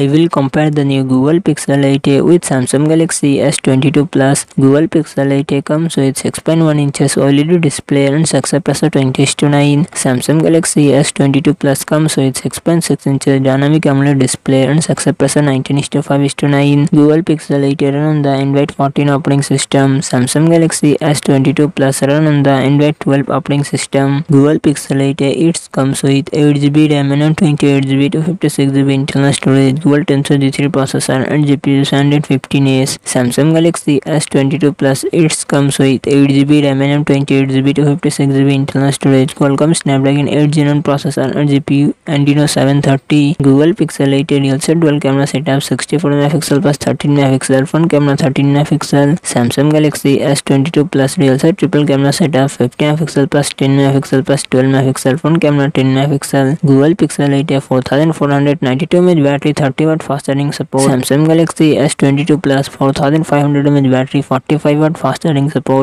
I will compare the new Google Pixel 8a with Samsung Galaxy S22 Plus. Google Pixel 8a comes with 6.1 inches OLED display and successor 20 to 9. Samsung Galaxy S22 Plus comes with 6.6 inches dynamic AMOLED display and successor 19 to 5 to 9. Google Pixel 8a run on the Android 14 operating system. Samsung Galaxy S22 Plus run on the Android 12 operating system. Google Pixel 8a it comes with 8GB RAM and 28GB to 56GB internal storage. 12-1033 processor and GPU 715 is Samsung Galaxy S22 Plus. It comes with 8GB RAM and 28GB to 56GB internal storage. Qualcomm Snapdragon 8 Xenon processor and GPU Andino 730. Google Pixel 8 real set dual camera setup 64MP plus 13MP front camera 13MP. Samsung Galaxy S22 Plus real set triple camera setup 50MP plus 10MP plus 12MP front camera 10MP. Google Pixel 8 4492 mAh battery 30 50W fast charging support. Samsung Galaxy S22 Plus 4500 mAh battery, 45W fast charging support.